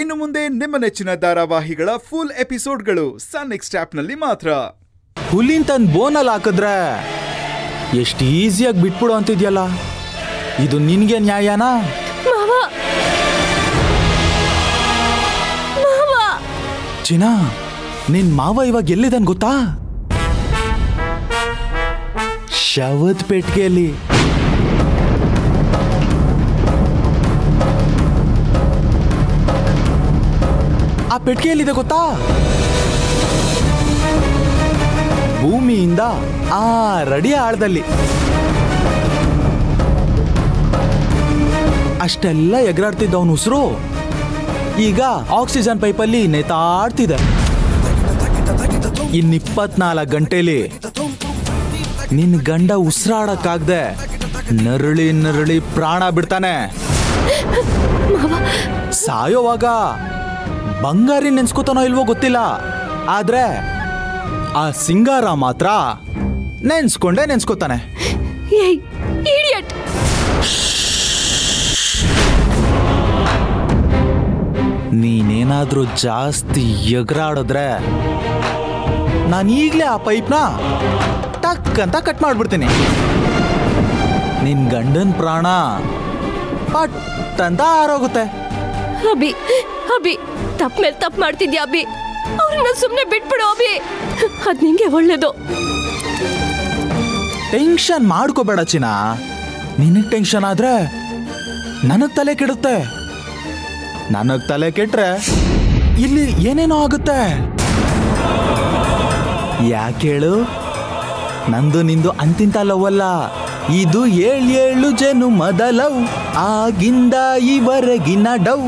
ಇನ್ನು ಮುಂದೆ ನಿಮ್ಮ ನೆಚ್ಚಿನ ಧಾರಾವಾಹಿಗಳ ಫುಲ್ ಎಪಿಸೋಡ್ಗಳು ಸನ್ ನೆಕ್ಸ್ಟ್ ಆಪ್ನಲ್ಲಿ ಮಾತ್ರ. ಹುಲ್ಲಿನ ತಂದು ಬೋನಲ್ಲಿ ಹಾಕಿದ್ರೆ ಎಷ್ಟು ಈಸಿಯಾಗಿ ಬಿಟ್ಬಿಡು ಅಂತಿದ್ಯಲ್ಲ? ಇದು ನಿನಗೆ ನ್ಯಾಯನಾ? ಮಾವ. ಮಾವ. ಚಿನ್ನ ನಿನ್ ಮಾವ ಇವಾಗ ಎಲ್ಲಿದನ್ ಗೊತ್ತಾ? ಶವದ್ ಪೆಟ್ಟಿಗೆಯಲ್ಲಿ ಆ ಪೆಟ್ಟಿಗೆಯಲ್ಲಿದೆ ಗೊತ್ತಾ? ಭೂಮಿಯಿಂದ ಆ ರಡಿಯ ಆಳದಲ್ಲಿ. ಅಷ್ಟೆಲ್ಲ ಎಗರಾಡ್ತಿದ್ದ ಅವನ ಉಸಿರು. ಈಗ ಆಕ್ಸಿಜನ್ ಪೈಪಲ್ಲಿ ನೇತಾಡ್ತಿದೆ. ಇನ್ನಿಪ್ಪತ್ನಾಲ್ಕು ಗಂಟೆಲಿ ನಿನ್ನ ಗಂಡ ಉಸಿರಾಡಕ್ಕಾಗ್ದೆ ನರಳಿ ನರಳಿ ಪ್ರಾಣ ಬಿಡ್ತಾನೆ. ಸಾಯೋವಾಗ ಬಂಗಾರಿ ನೆನ್ಸ್ಕೋತಾನೋ ಇಲ್ವೋ ಗೊತ್ತಿಲ್ಲ. ಆದ್ರೆ ಆ ಸಿಂಗಾರ ಮಾತ್ರ ನೆನ್ಸ್ಕೊಂಡೆ ನೆನ್ಸ್ಕೋತಾನೆ. ನೀನೇನಾದ್ರೂ ಜಾಸ್ತಿ ಎಗರಾಡಿದ್ರೆ ನಾನು ಈಗಲೇ ಆ ಪೈಪ್ನ ಟಕ್ ಅಂತ ಕಟ್ ಮಾಡ್ಬಿಡ್ತೀನಿ. ನಿನ್ ಗಂಡನ್ ಪ್ರಾಣ ಪಟ್ ಅಂತ ಆರೋಗುತ್ತೆ ಅಬಿ ಅಭಿ ತಪ್ಪ ಮೇಲೆ ತಪ್ಪು ಮಾಡ್ತಿದ್ಯಾ ಅಭಿ? ಅವ್ರನ್ನ ಸುಮ್ಮನೆ ಬಿಟ್ಬಿಡು ಅಭಿ. ಅದ್ ನಿಂಗೆ ಒಳ್ಳೇದು. ಟೆನ್ಷನ್ ಮಾಡ್ಕೋಬೇಡ ಚಿನ್ನ ನಿನಗ್ ಟೆನ್ಷನ್ ಆದ್ರೆ ನನಗ್ ತಲೆ ಕೆಡುತ್ತೆ. ನನಗ್ ತಲೆ ಕೆಟ್ರೆ ಇಲ್ಲಿ ಏನೇನೋ ಆಗುತ್ತೆ. ಯಾಕೇಳು ನಂದು ನಿಂದು ಅಂತಿಂತ ಲವ್ ಅಲ್ಲ. ಇದು ಏಳು ಏಳು ಜನು ಲವ್. ಆಗಿಂದ ಈವರೆಗಿನ ಡವ್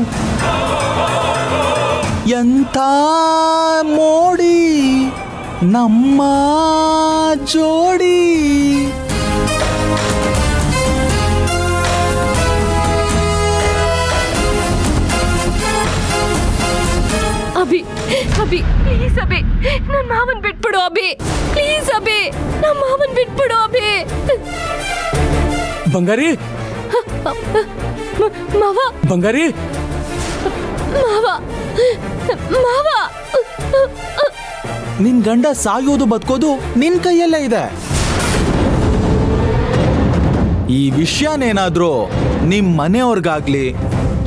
ಎಂಥ ಮೋಡಿ ನಮ್ಮ ಜೋಡಿ. ಅಭಿ ಅಭಿ ಪ್ಲೀಸ್ ಅಭಿ ನನ್ ಮಾವನ್ ಬಿಟ್ಬಿಡು ಅಭಿ ಪ್ಲೀಸ್ ಅಭಿ ನಮ್ ಮಾವನ್ ಬಿಟ್ಬಿಡು ಅಭಿ. ಬಂಗಾರಿ ಮ- ಮಾವ. ಬಂಗಾರಿ ಮಾವ. ಮಾವ. ನಿನ್ ಗಂಡ ಸಾಯೋದು ಬದುಕೋದು ನಿನ್ ಕೈಯಲ್ಲೇ ಇದೆ. ಈ ವಿಷಯನೇನಾದ್ರೂ ನಿಮ್ ಮನೆಯವ್ರಿಗಾಗ್ಲಿ,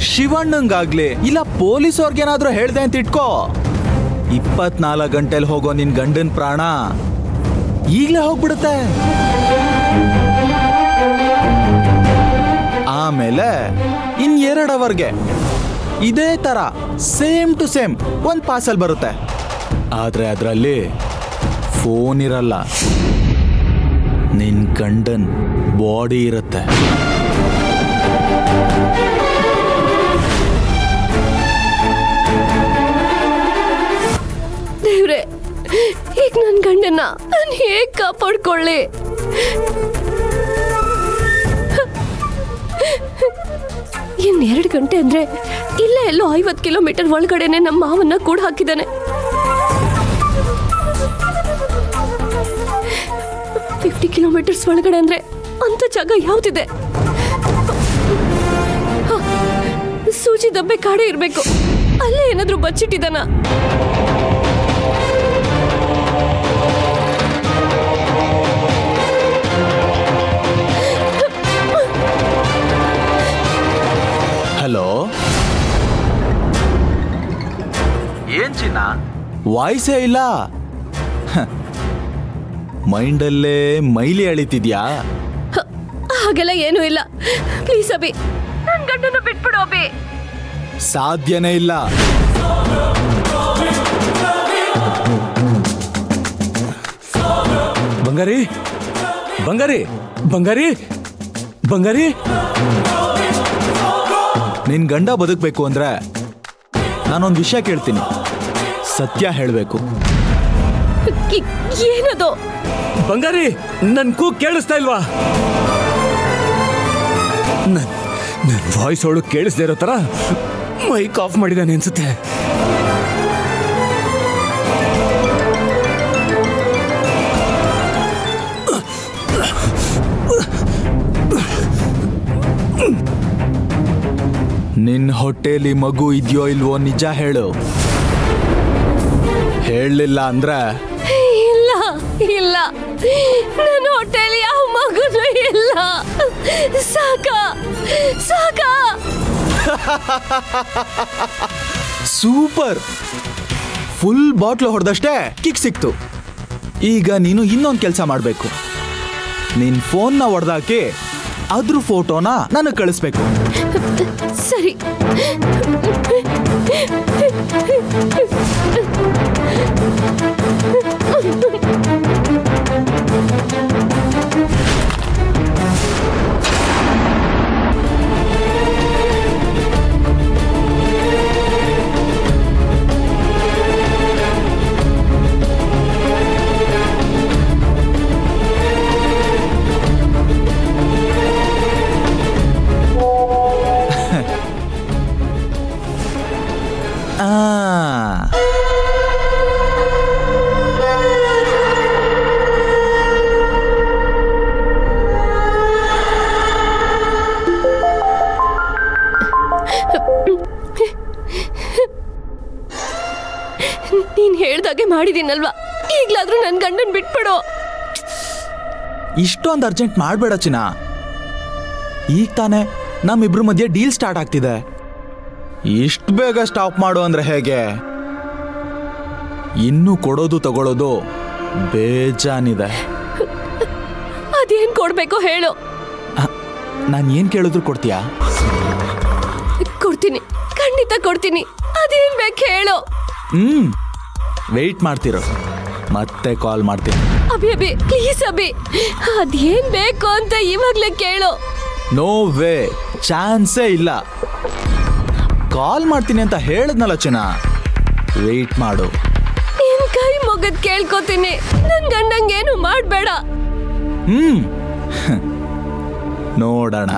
ಶಿವಣ್ಣಂಗಾಗ್ಲಿ, ಇಲ್ಲ ಪೊಲೀಸವ್ರಿಗೇನಾದ್ರೂ ಹೇಳ್ದೆ ಅಂತ ಇಟ್ಕೋ. ಇಪ್ಪತ್ನಾಲ್ಕು ಗಂಟೆಲಿ ಹೋಗೋ ನಿನ್ ಗಂಡನ್ ಪ್ರಾಣ ಈಗ್ಲೇ ಹೋಗ್ಬಿಡುತ್ತೆ. ಆಮೇಲೆ ಇನ್ ಎರಡು ಅವರ್ಗೆ ಇದೇ ತರ ಸೇಮ್ ಟು ಸೇಮ್ ಒಂದ್ ಪಾರ್ಸಲ್ ಬರುತ್ತೆ. ಆದ್ರೆ ಅದರಲ್ಲಿ ಫೋನ್ ಇರಲ್ಲ. ನಿನ್ ಗಂಡನ್ ಬಾಡಿ ಇರುತ್ತೆ. ದೇವ್ರೆ, ಈಗ ನನ್ನ ಗಂಡನ್ನ ನಾನು ಹೇಗೆ ಕಾಪಾಡ್ಕೊಳ್ಳಿ? ಇನ್ನೆರಡು ಗಂಟೆ ಅಂದ್ರೆ ಇಲ್ಲೇ ಎಲ್ಲೋ ಐವತ್ತು ಕಿಲೋಮೀಟರ್ ಒಳಗಡೆನೆ ನಮ್ಮ ಮಾವನ್ನ ಕೂಡ ಹಾಕಿದ್ದಾನೆ. ಫಿಫ್ಟಿ ಕಿಲೋಮೀಟರ್ಸ್ ಒಳಗಡೆ ಅಂದ್ರೆ ಅಂತ ಜಾಗ ಯಾವ್ದಿದೆ? ಸೂಜಿ ದಬ್ಬೆ ಕಾಡೇ ಇರ್ಬೇಕು. ಅಲ್ಲೇ ಏನಾದರೂ ಬಚ್ಚಿಟ್ಟಿದಾನ ವಾಯ್ಸೇ ಇಲ್ಲ. ಮೈಂಡಲ್ಲೇ ಮೈಲಿ ಅಳಿತಿದ್ಯಾ? ಹಾಗೆಲ್ಲ ಏನೂ ಇಲ್ಲ. ಪ್ಲೀಸ್ ಅಭಿ. ನನ್ನ ಗಂಡನ ಬಿಟ್ಬಿಡು ಅಭಿ. ಸಾಧ್ಯನೇ ಇಲ್ಲ. ಬಂಗಾರಿ ಬಂಗಾರಿ ಬಂಗಾರಿ ಬಂಗಾರಿ. ನಿನ್ ಗಂಡ ಬದುಕಬೇಕು ಅಂದ್ರೆ ನಾನೊಂದು ವಿಷಯ ಕೇಳ್ತೀನಿ. ಸತ್ಯ ಹೇಳಬೇಕು. ಏನದು? ಬಂಗಾರಿ ನನ್ ಕೂ ಕೇಳಿಸ್ತಾ ಇಲ್ವಾ? ನನ್ ನನ್ ವಾಯ್ಸ್ ಅವಳು ಕೇಳಿಸ್ದೇ ಇರೋ ತರ ಮೈಕ್ ಆಫ್ ಮಾಡಿದಾನೆ ಅನ್ಸುತ್ತೆ. ನಿನ್ ಹೊಟ್ಟೆಯಲ್ಲಿ ಮಗು ಇದೆಯೋ ಇಲ್ವೋ ನಿಜ ಹೇಳು. ಹೇಳಲಿಲ್ಲ ಅಂದ್ರೆ? ಇಲ್ಲ ಇಲ್ಲ. ನನ್ನ ಹೋಟೆಲ್ ಯಾವ ಮಗುನು ಇಲ್ಲ. ಸಾಕ ಸಾಕ. ಸೂಪರ್. ಫುಲ್ ಬಾಟ್ಲು ಹೊಡೆದಷ್ಟೇ ಕಿಕ್ ಸಿಕ್ತು. ಈಗ ನೀನು ಇನ್ನೊಂದು ಕೆಲಸ ಮಾಡಬೇಕು. ನಿನ್ ಫೋನ್ನ ಹೊಡೆದಾಕಿ ಅದ್ರ ಫೋಟೋನ ನನಗೆ ಕಳಿಸ್ಬೇಕು. ಸರಿ. ನೀನ್ ಮಾಡಿದ್ದೀನಲ್ವಾ ಮಾಡಿದೀನಲ್ವಾ? ಈಗ್ಲಾದ್ರೂ ನನ್ ಗಂಡನ್ ಬಿಟ್ಬಿಡು. ಇಷ್ಟೊಂದು ಅರ್ಜೆಂಟ್ ಮಾಡಬೇಡ ಚಿನ್ನ. ಈಗ ತಾನೇ ನಮ್ಮಿಬ್ರ ಮಧ್ಯೆ ಡೀಲ್ ಸ್ಟಾರ್ಟ್ ಆಗ್ತಿದೆ. ಇಷ್ಟು ಬೇಗ ಸ್ಟಾಪ್ ಮಾಡು ಅಂದ್ರೆ ಹೇಗೆ? ಇನ್ನು ಕೊಡೋದು ತಗೊಳ್ಳೋದು ಬೇಜಾನಿದೆ. ಅದೇನ್ ಕೊಡ್ಬೇಕು ಹೇಳು. ನಾನು ಏನು ಕೇಳಿದ್ರು ಕೊಡ್ತೀಯಾ? ಕೊಡ್ತೀನಿ ಖಂಡಿತ ಕೊಡ್ತೀನಿ. ಅದೇನ್ ಬೇಕು ಹೇಳು. ಹ್ಮ್. ವೆಯ್ಟ್ ಮಾಡ್ತಿರೋ. ಮತ್ತೆ ಕಾಲ್ ಮಾಡ್ತೀನಿ. ಅಭಿ ಅಭಿ ಪ್ಲೀಸ್ ಅಭಿ. ಅದೇನ್ ಬೇಕು ಅಂತ ಇವಾಗ್ಲೇ ಕೇಳು. ನೋ ವೇ ಚಾನ್ಸೇ ಇಲ್ಲ. ಕಾಲ್ ಮಾಡ್ತೀನಿ ಅಂತ ಹೇಳದ್ನಲ್ಲ ಚಿನ್ನ ವೆಯ್ಟ್ ಮಾಡು. ನಿನ್ ಕೈ ಮುಗದ್ ಕೇಳ್ಕೊತೀನಿ. ನನ್ ಗಂಡಂಗೇನು ಮಾಡ್ಬೇಡ. ಹ್ಮ್. ನೋಡೋಣ.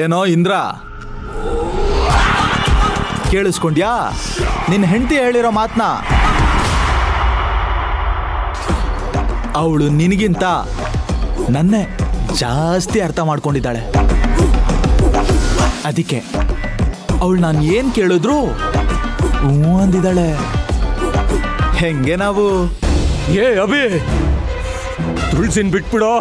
ಏನೋ ಇಂದ್ರ? ಕೇಳಿಸ್ಕೊಂಡ್ಯಾ? ನಿನ್ನ ಹೆಂಡತಿ ಹೇಳಿರೋ ಮಾತನ್ನ ಅವಳು ನಿನಗಿಂತ ನನ್ನೇ ಜಾಸ್ತಿ ಅರ್ಥ ಮಾಡ್ಕೊಂಡಿದ್ದಾಳೆ. ಅದಕ್ಕೆ ಅವಳು ನಾನು ಏನು ಕೇಳಿದ್ರು ಹ್ಞೂ ಅಂದಿದ್ದಾಳೆ. ಹೆಂಗೆ ನಾವು? ಏ ಅಭಿ, ತುಳ್ಸಿನ್ ಬಿಟ್ಬಿಡೋ.